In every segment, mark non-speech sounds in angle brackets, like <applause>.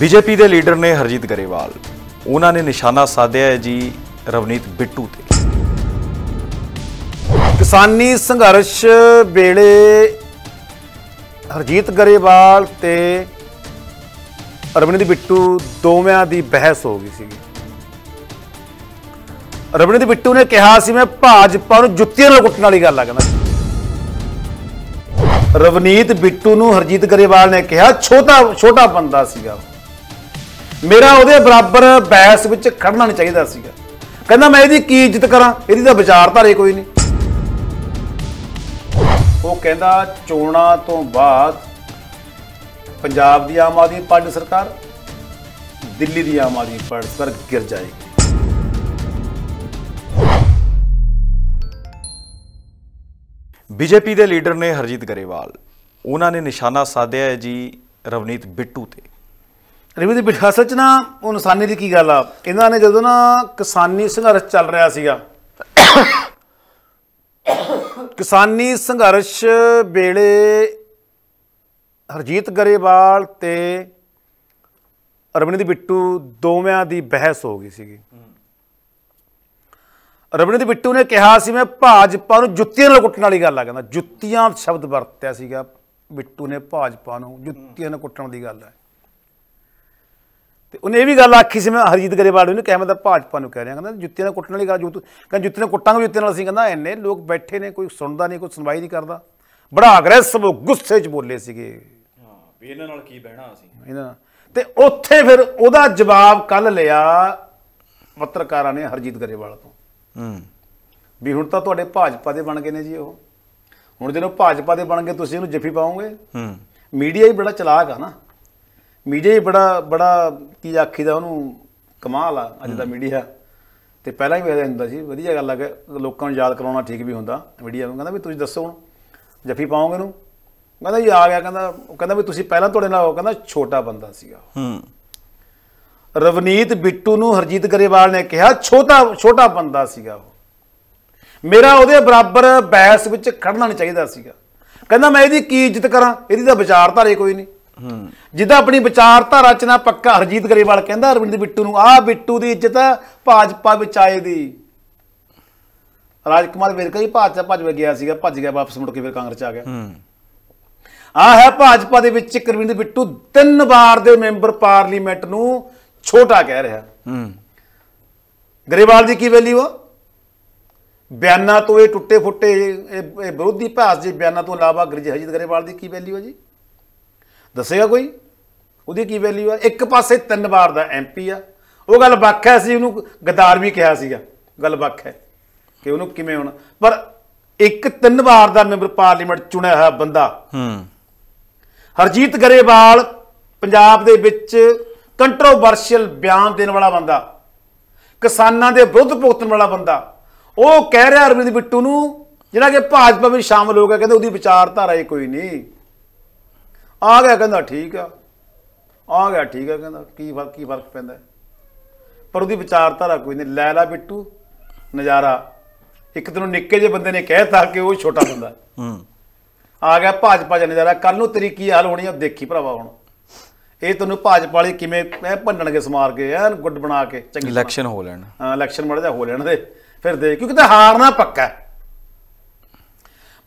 BJP ਦੇ leader ਨੇ ਹਰਜੀਤ ਗਰੇਵਾਲ। ਉਹਨਾਂ ਨੇ ਨਿਸ਼ਾਨਾ ਸਾਧਿਆ ਹੈ ਜੀ ਰਵਨੀਤ ਬਿੱਟੂ ਤੇ। ਕਿਸਾਨੀ ਸੰਘਰਸ਼ ਵੇਲੇ ਹਰਜੀਤ ਗਰੇਵਾਲ ਤੇ ਰਵਨੀਤ ਬਿੱਟੂ ਦੋਵਿਆਂ ਦੀ ਬਹਿਸ ਹੋ ਗਈ ਸੀਗੀ। ਰਵਨੀਤ ਬਿੱਟੂ ਨੇ ਕਿਹਾ ਸੀ, ਮੈਂ ਭਾਜਪਾ ਨੂੰ ਜੁੱਤੀਆਂ ਨਾਲ ਕੁੱਟਣ ਵਾਲੀ ਗੱਲ ਆ ਕਹਿੰਦਾ ਰਵਨੀਤ ਬਿੱਟੂ ਨੂੰ ਹਰਜੀਤ ਗਰੇਵਾਲ ਨੇ ਕਿਹਾ, ਛੋਟਾ ਛੋਟਾ ਬੰਦਾ ਸੀਗਾ ਮੇਰਾ ਉਹਦੇ ਬਰਾਬਰ ਬਹਿਸ ਵਿੱਚ ਖੜਨਾ ਨਹੀਂ ਚਾਹੀਦਾ ਸੀਗਾ। ਕਹਿੰਦਾ ਮੈਂ ਇਹਦੀ ਕੀ ਇੱਜ਼ਤ ਕਰਾਂ? ਇਹਦੀ ਤਾਂ ਵਿਚਾਰਧਾਰੇ ਕੋਈ ਨਹੀਂ। ਉਹ ਕਹਿੰਦਾ, ਚੋਣਾਂ ਤੋਂ ਬਾਅਦ ਪੰਜਾਬ ਦੀ ਆਮ ਆਦਮੀ ਪਾਰਟੀ ਸਰਕਾਰ ਦਿੱਲੀ ਦੀ ਆਮ ਆਦਮੀ ਪਾਰਟੀ ਸਰਕਾਰ ਗਿਰ ਜਾਏਗੀ। ਬੀਜੇਪੀ ਦੇ ਲੀਡਰ ਨੇ ਹਰਜੀਤ ਗਰੇਵਾਲ। ਉਹਨਾਂ ਨੇ ਨਿਸ਼ਾਨਾ ਸਾਧਿਆ ਹੈ ਜੀ ਰਵਨੀਤ ਬਿੱਟੂ ਤੇ। ਰਵੀ ਦੀ ਅਸਲ 'ਚ ਨਾ ਉਹ ਨਿਸ਼ਾਨੇ ਦੀ ਕੀ ਗੱਲ ਆ? ਇਹਨਾਂ ਨੇ ਜਦੋਂ ਨਾ ਕਿਸਾਨੀ ਸੰਘਰਸ਼ ਚੱਲ ਰਿਹਾ ਸੀਗਾ, ਕਿਸਾਨੀ ਸੰਘਰਸ਼ ਵੇਲੇ ਹਰਜੀਤ ਗਰੇਵਾਲ ਤੇ ਰਵਨੀਤ ਬਿੱਟੂ ਦੋਵਿਆਂ ਦੀ ਬਹਿਸ ਹੋ ਗਈ ਸੀਗੀ। ਰਵਨੀਤ ਬਿੱਟੂ ਨੇ ਕਿਹਾ ਸੀ, ਮੈਂ ਭਾਜਪਾ ਨੂੰ ਜੁੱਤੀਆਂ ਨਾਲ ਕੁੱਟਣ ਵਾਲੀ ਗੱਲ ਆ। ਕਹਿੰਦਾ, ਜੁੱਤੀਆਂ ਸ਼ਬਦ ਵਰਤਿਆ ਸੀਗਾ ਬਿੱਟੂ ਨੇ ਭਾਜਪਾ ਨੂੰ, ਜੁੱਤੀਆਂ ਨਾਲ ਕੁੱਟਣ ਦੀ ਗੱਲ ਹੈ ਤੇ ਉਹਨੇ ਇਹ ਵੀ ਗੱਲ ਆਖੀ ਸੀ ਮੈਂ ਹਰਜੀਤ ਗਰੇਵਾਲ ਨੂੰ ਕਿਹਾ ਮੈਂ ਤਾਂ ਭਾਜਪਾ ਨੂੰ ਕਹਿ ਰਿਹਾ ਕਹਿੰਦਾ ਜੁੱਤੀਆਂ ਨਾਲ ਕੁੱਟਣ ਵਾਲੀ ਗੱਲ ਜੁੱਤ ਕਹਿੰਦਾ ਜੁੱਤੀਆਂ ਨਾਲ ਕੁੱਟਾਂਗੇ ਜੁੱਤੀਆਂ ਨਾਲ ਅਸੀਂ ਕਹਿੰਦਾ ਇੰਨੇ ਲੋਕ ਬੈਠੇ ਨੇ ਕੋਈ ਸੁਣਦਾ ਨਹੀਂ ਕੋਈ ਸੁਣਵਾਈ ਨਹੀਂ ਕਰਦਾ। ਬੜਾ ਅਗਰੈਸਿਵ ਗੁੱਸੇ 'ਚ ਬੋਲੇ ਸੀਗੇ। ਹਾਂ ਵੀ ਇਹਨਾਂ ਨਾਲ ਕੀ ਬਹਿਣਾ ਅਸੀਂ? ਇਹਨਾਂ ਨਾਲ। ਤੇ ਉੱਥੇ ਫਿਰ ਉਹਦਾ ਜਵਾਬ ਕੱਲ ਲਿਆ ਪੱਤਰਕਾਰਾਂ ਨੇ ਹਰਜੀਤ ਗਰੇਵਾਲ ਤੋਂ। ਹੂੰ। ਵੀ ਹੁਣ ਤਾਂ ਤੁਹਾਡੇ ਭਾਜਪਾ ਦੇ ਬਣ ਗਏ ਨੇ ਜੀ ਉਹ। ਹੁਣ ਜਦੋਂ ਭਾਜਪਾ ਦੇ ਬਣ ਗਏ ਤੁਸੀਂ ਇਹਨੂੰ ਜੱਫੀ ਪਾਓਗੇ। ਹੂੰ। ਮੀਡੀਆ ਹੀ ਬੜਾ ਚਲਾਕ ਆ ਨਾ। ਮੀਡੀਆ ਹੀ ਬੜਾ ਬੜਾ ਕੀ ਆਖੀਦਾ ਉਹਨੂੰ ਕਮਾਲ ਆ ਅੱਜ ਦਾ ਮੀਡੀਆ। ਤੇ ਪਹਿਲਾਂ ਹੀ ਵੇਖਦਾ ਹੁੰਦਾ ਸੀ ਵਧੀਆ ਗੱਲ ਆ ਕਿ ਲੋਕਾਂ ਨੂੰ ਯਾਦ ਕਰਾਉਣਾ ਠੀਕ ਵੀ ਹੁੰਦਾ ਮੀਡੀਆ ਨੂੰ। ਕਹਿੰਦਾ ਵੀ ਤੁਸੀਂ ਦੱਸੋ ਹੁਣ ਜੱਫੀ ਪਾਓਗੇ ਨੂੰ ਕਹਿੰਦਾ ਜੀ ਆ ਗਿਆ ਕਹਿੰਦਾ ਉਹ ਕਹਿੰਦਾ ਵੀ ਤੁਸੀਂ ਪਹਿਲਾਂ ਤੁਹਾਡੇ ਨਾਲ ਉਹ ਕਹਿੰਦਾ ਛੋਟਾ ਬੰਦਾ ਸੀਗਾ ਹੂੰ। ਰਵਨੀਤ ਬਿੱਟੂ ਨੂੰ ਹਰਜੀਤ ਗਰੇਵਾਲ ਨੇ ਕਿਹਾ ਛੋਟਾ ਛੋਟਾ ਬੰਦਾ ਸੀਗਾ ਉਹ। ਮੇਰਾ ਉਹਦੇ ਬਰਾਬਰ ਬਹਿਸ ਵਿੱਚ ਖੜਨਾ ਨਹੀਂ ਚਾਹੀਦਾ ਸੀਗਾ। ਕਹਿੰਦਾ ਮੈਂ ਇਹਦੀ ਕੀ ਇੱਜ਼ਤ ਕਰਾਂ? ਇਹਦੀ ਤਾਂ ਵਿਚਾਰਧਾਰੇ ਕੋਈ ਨਹੀਂ। ਜਿੱਦਾਂ ਆਪਣੀ ਵਿਚਾਰਧਾਰਾ ਚ ਨਾ ਪੱਕਾ ਹਰਜੀਤ ਗਰੇਵਾਲ ਕਹਿੰਦਾ ਰਵਨੀਤ ਬਿੱਟੂ ਨੂੰ ਆਹ ਬਿੱਟੂ ਦੀ ਇੱਜ਼ਤ ਭਾਜਪਾ ਵਿੱਚ ਆਏ ਦੀ। ਰਾਜਕੁਮਾਰ ਵੇਰਕਾ ਹੀ ਭਾਜਪਾ ਭੱਜ ਗਿਆ ਸੀਗਾ ਭੱਜ ਗਿਆ ਵਾਪਸ ਮੁੜ ਕੇ ਫਿਰ ਕਾਂਗਰਸ ਚ ਆ ਗਿਆ। ਹੂੰ। ਆ ਹੈ ਭਾਜਪਾ ਦੇ ਵਿੱਚ ਕਰਵਿੰਦਰ ਬਿੱਟੂ ਤਿੰਨ ਵਾਰ ਦੇ ਮੈਂਬਰ ਪਾਰਲੀਮੈਂਟ ਨੂੰ ਛੋਟਾ ਕਹਿ ਰਿਹਾ। ਹੂੰ। ਗਰੇਵਾਲ ਦੀ ਕੀ ਵੈਲਿਊ ਆ? ਬਿਆਨਾਂ ਤੋਂ ਇਹ ਟੁੱਟੇ ਫੁੱਟੇ ਇਹ ਵਿਰੋਧੀ ਭਾਸ ਦੇ ਬਿਆਨਾਂ ਤੋਂ ਇਲਾਵਾ ਗਰਜ ਹਜੀਤ ਗਰੇਵਾਲ ਦੀ ਕੀ ਵੈਲਿਊ ਆ ਜੀ? ਦੱਸੇਗਾ ਕੋਈ? ਉਹਦੀ ਕੀ ਵੈਲਿਊ ਆ? ਇੱਕ ਪਾਸੇ ਤਿੰਨ ਵਾਰ ਦਾ ਐਮਪੀ ਆ। ਉਹ ਗੱਲ ਵੱਖ ਹੈ ਸੀ ਉਹਨੂੰ ਗਦਾਰ ਵੀ ਕਿਹਾ ਸੀਗਾ। ਗੱਲ ਵੱਖ ਹੈ ਕਿ ਉਹਨੂੰ ਕਿਵੇਂ ਹੋਣਾ। ਪਰ ਇੱਕ ਤਿੰਨ ਵਾਰ ਦਾ ਮੈਂਬਰ ਪਾਰਲੀਮੈਂਟ ਚੁਣਿਆ ਹੋਇਆ ਬੰਦਾ। ਹੂੰ। ਹਰਜੀਤ ਗਰੇਵਾਲ ਪੰਜਾਬ ਦੇ ਵਿੱਚ ਕੰਟਰੋਵਰਸ਼ੀਅਲ ਬਿਆਨ ਦੇਣ ਵਾਲਾ ਬੰਦਾ। ਕਿਸਾਨਾਂ ਦੇ ਵਿਰੁੱਧ ਭੁਗਤਣ ਵਾਲਾ ਬੰਦਾ। ਉਹ ਕਹਿ ਰਿਹਾ ਅਰਵਿੰਦ ਬਿੱਟੂ ਨੂੰ ਜਿਹੜਾ ਕਿ ਭਾਜਪਾ ਵਿੱਚ ਸ਼ਾਮਲ ਹੋ ਗਿਆ ਕਹਿੰਦੇ ਉਹਦੀ ਵਿਚਾਰਧਾਰਾ ਹੀ ਕੋਈ ਨਹੀਂ। ਆ ਗਿਆ ਕਹਿੰਦਾ ਠੀਕ ਆ ਆ ਗਿਆ ਠੀਕ ਆ ਕਹਿੰਦਾ ਕੀ ਫ਼ਰਕ ਕੀ ਫ਼ਰਕ ਪੈਂਦਾ? ਪਰ ਉਹਦੀ ਵਿਚਾਰਧਾਰਾ ਕੋਈ ਨਹੀਂ ਲੈ ਲਾ ਬਿੱਟੂ ਨਜ਼ਾਰਾ ਇੱਕ ਤੈਨੂੰ ਨਿੱਕੇ ਜਿਹੇ ਬੰਦੇ ਨੇ ਕਹਿਤਾ ਕਿ ਉਹ ਛੋਟਾ ਬੰਦਾ ਹੈ। ਆ ਗਿਆ ਭਾਜਪਾ ਚ ਨਜ਼ਾਰਾ ਕੱਲ ਨੂੰ ਤੇਰੀ ਕੀ ਹਾਲ ਹੋਣੀ ਆ ਦੇਖੀ ਭਰਾਵਾ ਹੁਣ ਇਹ ਤੈਨੂੰ ਭਾਜਪਾ ਵਾਲੇ ਕਿਵੇਂ ਐ ਭੰਡਣਗੇ ਸਮਾਰ ਕੇ ਐਨ ਗੁੱਡ ਬਣਾ ਕੇ ਚੰਗੀ। ਇਲੈਕਸ਼ਨ ਹੋ ਲੈਣ ਹਾਂ ਇਲੈਕਸ਼ਨ ਮੜ ਜਾ ਹੋ ਲੈਣ ਦੇ ਫਿਰ ਦੇ ਕਿਉਂਕਿ ਤਾਂ ਹਾਰਨਾ ਪੱਕਾ ਹੈ।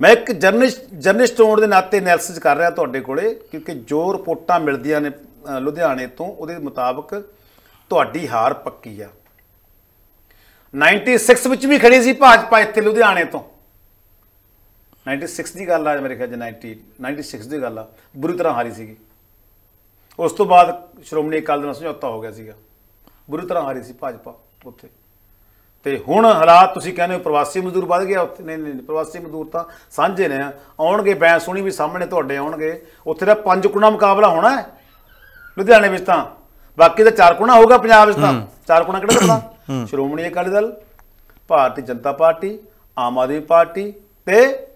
ਮੈਂ ਇੱਕ ਜਰਨਲਿਸਟ ਜਰਨਲਿਸਟ ਹੋਣ ਦੇ ਨਾਤੇ ਐਨਾਲਿਸਿਸ ਕਰ ਰਿਹਾ ਤੁਹਾਡੇ ਕੋਲੇ, ਕਿਉਂਕਿ ਜੋ ਰਿਪੋਰਟਾਂ ਮਿਲਦੀਆਂ ਨੇ ਲੁਧਿਆਣੇ ਤੋਂ, ਉਹਦੇ ਮੁਤਾਬਕ ਤੁਹਾਡੀ ਹਾਰ ਪੱਕੀ ਆ। 96 ਵਿੱਚ ਵੀ ਖੜੀ ਸੀ ਭਾਜਪਾ ਇੱਥੇ ਲੁਧਿਆਣੇ ਤੋਂ। 96 ਦੀ ਗੱਲ ਆ ਮੇਰੇ ਖਿਆਲ 'ਚ 90 96 ਦੀ ਗੱਲ ਆ। ਬੁਰੀ ਤਰ੍ਹਾਂ ਹਾਰੀ ਸੀਗੀ। ਉਸ ਤੋਂ ਬਾਅਦ ਸ਼੍ਰੋਮਣੀ ਅਕਾਲੀ ਦਲ ਨਾਲ ਸਮਝੌਤਾ ਹੋ ਗਿਆ ਸੀਗਾ। ਬੁਰੀ ਤਰ੍ਹਾਂ ਹਾਰੀ ਸੀ ਭਾਜਪਾ ਉੱਥੇ। ਤੇ ਹੁਣ ਹਾਲਾਤ ਤੁਸੀਂ ਕਹਿੰਦੇ ਹੋ ਪ੍ਰਵਾਸੀ ਮਜ਼ਦੂਰ ਵੱਧ ਗਿਆ ਉੱਥੇ ਨਹੀਂ ਨਹੀਂ ਪ੍ਰਵਾਸੀ ਮਜ਼ਦੂਰ ਤਾਂ ਸਾਂਝੇ ਨੇ ਆਉਣਗੇ ਬੈਂ ਸੁਣੀ ਵੀ ਸਾਹਮਣੇ ਤੁਹਾਡੇ ਆਉਣਗੇ। ਉੱਥੇ ਦਾ ਪੰਜ ਕੁਣਾ ਮੁਕਾਬਲਾ ਹੋਣਾ ਹੈ ਲੁਧਿਆਣੇ ਵਿੱਚ ਤਾਂ। ਬਾਕੀ ਤਾਂ ਚਾਰ ਕੁਣਾ ਹੋਊਗਾ ਪੰਜਾਬ ਵਿੱਚ ਤਾਂ। ਚਾਰ ਕੁਣਾ ਕਿਹੜਾ ਪਤਾ <coughs> ਸ਼੍ਰੋਮਣੀ ਅਕਾਲੀ ਦਲ ਭਾਰਤੀ ਜਨਤਾ ਪਾਰਟੀ ਆਮ ਆਦਮੀ ਪਾਰਟੀ ਤੇ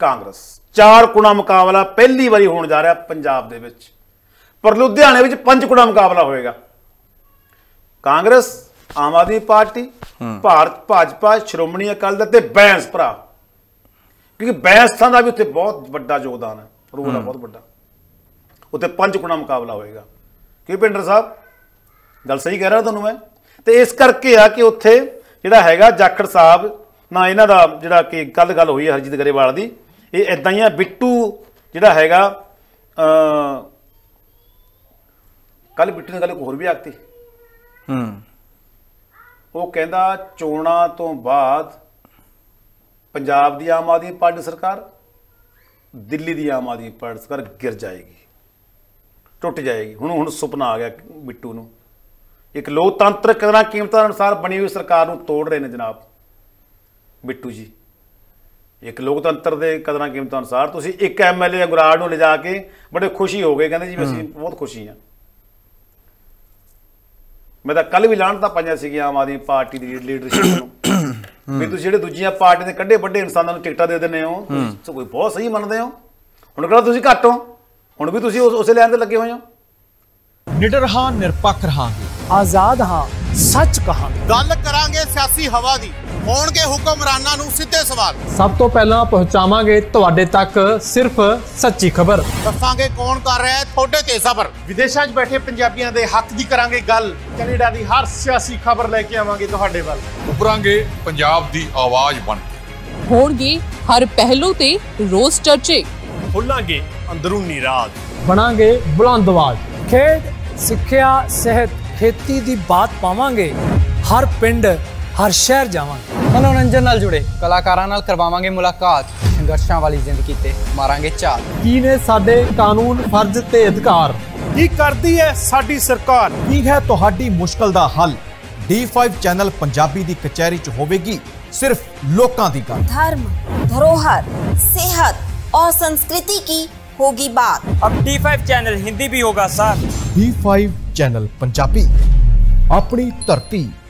ਕਾਂਗਰਸ। ਚਾਰ ਕੁਣਾ ਮੁਕਾਬਲਾ ਪਹਿਲੀ ਵਾਰੀ ਹੋਣ ਜਾ ਰਿਹਾ ਪੰਜਾਬ ਦੇ ਵਿੱਚ। ਪਰ ਲੁਧਿਆਣੇ ਵਿੱਚ ਪੰਜ ਕੁਣਾ ਮੁਕਾਬਲਾ ਹੋਏਗਾ। ਕਾਂਗਰਸ ਆਮ ਆਦਮੀ ਪਾਰਟੀ ਭਾਰਤ ਭਾਜਪਾ ਸ਼੍ਰੋਮਣੀ ਅਕਾਲੀ ਦਲ ਤੇ ਬੈਂਸ ਭਰਾ। ਕਿਉਂਕਿ ਬੈਂਸਾਂ ਦਾ ਵੀ ਉੱਥੇ ਬਹੁਤ ਵੱਡਾ ਯੋਗਦਾਨ ਹੈ ਰੋਲ ਹੈ ਬਹੁਤ ਵੱਡਾ। ਉੱਥੇ ਪੰਜ ਗੁਣਾ ਮੁਕਾਬਲਾ ਹੋਏਗਾ। ਕਿ ਪਿੰਡਰ ਸਾਹਿਬ? ਗੱਲ ਸਹੀ ਕਹਿ ਰਿਹਾ ਤੁਹਾਨੂੰ ਮੈਂ। ਤੇ ਇਸ ਕਰਕੇ ਆ ਕਿ ਉੱਥੇ ਜਿਹੜਾ ਹੈਗਾ ਜਾਖੜ ਸਾਹਿਬ ਨਾ ਇਹਨਾਂ ਦਾ ਜਿਹੜਾ ਕਿ ਕੱਲ ਗੱਲ ਹੋਈ ਹੈ ਹਰਜੀਤ ਗਰੇਵਾਲ ਦੀ ਇਹ ਇਦਾਂ ਹੀ ਆ ਬਿੱਟੂ ਜਿਹੜਾ ਹੈਗਾ ਅ ਕੱਲ ਬਿੱਟੂ ਨੇ ਗੱਲ ਹੋਰ ਵੀ ਆਖਤੀ। ਹੂੰ। ਉਹ ਕਹਿੰਦਾ ਚੋਣਾਂ ਤੋਂ ਬਾਅਦ ਪੰਜਾਬ ਦੀ ਆਮ ਆਦਮੀ ਪਾਰਟੀ ਸਰਕਾਰ ਦਿੱਲੀ ਦੀ ਆਮ ਆਦਮੀ ਪਾਰਟੀ ਸਰਕਾਰ ਗਿਰ ਜਾਏਗੀ ਟੁੱਟ ਜਾਏਗੀ। ਹੁਣ ਹੁਣ ਸੁਪਨਾ ਆ ਗਿਆ ਬਿੱਟੂ ਨੂੰ। ਇੱਕ ਲੋਕਤੰਤਰ ਕਦਰਾਂ ਕੀਮਤਾਂ ਅਨੁਸਾਰ ਬਣੀ ਹੋਈ ਸਰਕਾਰ ਨੂੰ ਤੋੜ ਰਹੇ ਨੇ ਜਨਾਬ ਬਿੱਟੂ ਜੀ। ਇੱਕ ਲੋਕਤੰਤਰ ਦੇ ਕਦਰਾਂ ਕੀਮਤਾਂ ਅਨੁਸਾਰ ਤੁਸੀਂ ਇੱਕ ਐਮਐਲਏ ਗੁਰਾੜ ਨੂੰ ਲਿਜਾ ਕੇ ਬੜੇ ਖੁਸ਼ੀ ਹੋ ਗਏ ਕਹਿੰਦੇ ਜੀ ਵੀ ਅਸੀਂ ਬਹੁਤ ਖੁਸ਼ੀ ਹਾਂ। ਮੈਂ ਤਾਂ ਕੱਲ ਵੀ ਲਾਹਣਤਾ ਪਾਈਆਂ ਸੀਗੀਆਂ ਆਮ ਆਦਮੀ ਪਾਰਟੀ ਦੀ ਲੀਡਰਸ਼ਿਪ ਨੂੰ। ਵੀ ਤੁਸੀਂ ਜਿਹੜੇ ਦੂਜੀਆਂ ਪਾਰਟੀ ਦੇ ਕੱਢੇ ਵੱਡੇ ਇਨਸਾਨਾਂ ਨੂੰ ਟਿਕਟਾਂ ਦੇ ਦਿੰਦੇ ਹੋ ਤੁਸੀਂ ਕੋਈ ਬਹੁਤ ਸਹੀ ਮੰਨਦੇ ਹੋ। ਹੁਣ ਕਿਹੜਾ ਤੁਸੀਂ ਘੱਟ ਹੋ? ਹੁਣ ਵੀ ਤੁਸੀਂ ਉਸ- ਉਸੇ ਲਾਈਨ ਤੇ ਲੱਗੇ ਹੋਏ ਹੋ। ਨਿਡਰ ਹਾਂ ਨਿਰਪੱਖ ਰਹਾਂਗੇ। ਆਜ਼ਾਦ ਹਾਂ ਸੱਚ ਕਹਾਂਗੇ। ਗੱਲ ਕਰਾਂਗੇ ਸਿਆਸੀ ਹਵਾ ਦੀ। ਹੋਣਗੇ ਹੁਕਮਰਾਨਾਂ ਨੂੰ ਸਿੱਧੇ ਸਵਾਲ। ਸਭ ਤੋਂ ਪਹਿਲਾਂ ਪਹੁੰਚਾਵਾਂਗੇ ਤੁਹਾਡੇ ਤੱਕ ਸਿਰਫ ਸੱਚੀ ਖਬਰ। ਦੱਸਾਂਗੇ ਕੌਣ ਕਰ ਰਿਹਾ ਹੈ ਤੁਹਾਡੇ ਤੇ ਸਬਰ। ਵਿਦੇਸ਼ਾਂ 'ਚ ਬੈਠੇ ਪੰਜਾਬੀਆਂ ਦੇ ਹੱਕ ਦੀ ਕਰਾਂਗੇ ਗੱਲ। ਕੈਨੇਡਾ ਦੀ ਹਰ ਸਿਆਸੀ ਖਬਰ ਲੈ ਕੇ ਆਵਾਂਗੇ ਤੁਹਾਡੇ ਵੱਲ। ਉਭਰਾਂਗੇ ਪੰਜਾਬ ਦੀ ਆਵਾਜ਼ ਬਣ ਕੇ। ਹੋਣਗੇ ਹਰ ਪਹਿਲੂ ਤੇ ਰੋਜ਼ ਚਰਚੇ। ਖੋਲਾਂਗੇ ਅੰਦਰੂਨੀ ਰਾਜ। ਬਣਾਂਗੇ ਬੁਲੰਦ ਆਵਾਜ਼। ਖੇਡ ਸਿੱਖਿਆ ਸਿਹਤ ਖੇਤੀ ਦੀ ਬਾਤ ਪਾਵਾਂਗੇ। ਹਰ ਪਿੰਡ ਹਰ ਸ਼ਹਿਰ ਜਾਵਾਂਗੇ ਮਨੋਰੰਜਨ ਨਾਲ ਜੁੜੇ ਕਲਾਕਾਰਾਂ ਨਾਲ ਕਰਵਾਵਾਂਗੇ ਮੁਲਾਕਾਤ ਸੰਘਰਸ਼ਾਂ ਵਾਲੀ ਜ਼ਿੰਦਗੀ ਤੇ ਮਾਰਾਂਗੇ ਝਾਤ ਕੀ ਨੇ ਸਾਡੇ ਕਾਨੂੰਨ ਫਰਜ਼ ਤੇ ਅਧਿਕਾਰ ਕੀ ਕਰਦੀ ਹੈ ਸਾਡੀ ਸਰਕਾਰ ਕੀ ਹੈ ਤੁਹਾਡੀ ਮੁਸ਼ਕਲ ਦਾ ਹੱਲ D5 ਚੈਨਲ ਪੰਜਾਬੀ ਦੀ ਕਚਹਿਰੀ 'ਚ ਹੋਵੇਗੀ ਸਿਰਫ ਲੋਕਾਂ ਦੀ ਗੱਲ धर्म धरोहर सेहत और संस्कृति की होगी बात ਅਬ D5 ਚੈਨਲ ਹਿੰਦੀ ਵੀ ਹੋਗਾ ਸਰ D5 ਚੈਨਲ ਪੰਜਾਬੀ ਆਪਣੀ ਧਰਤੀ